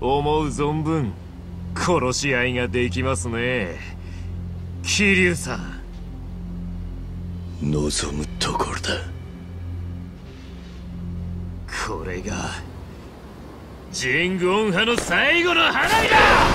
思う存分殺し合いができますね。桐生さん。望むところだ。これがジングン派の最後の花火だ!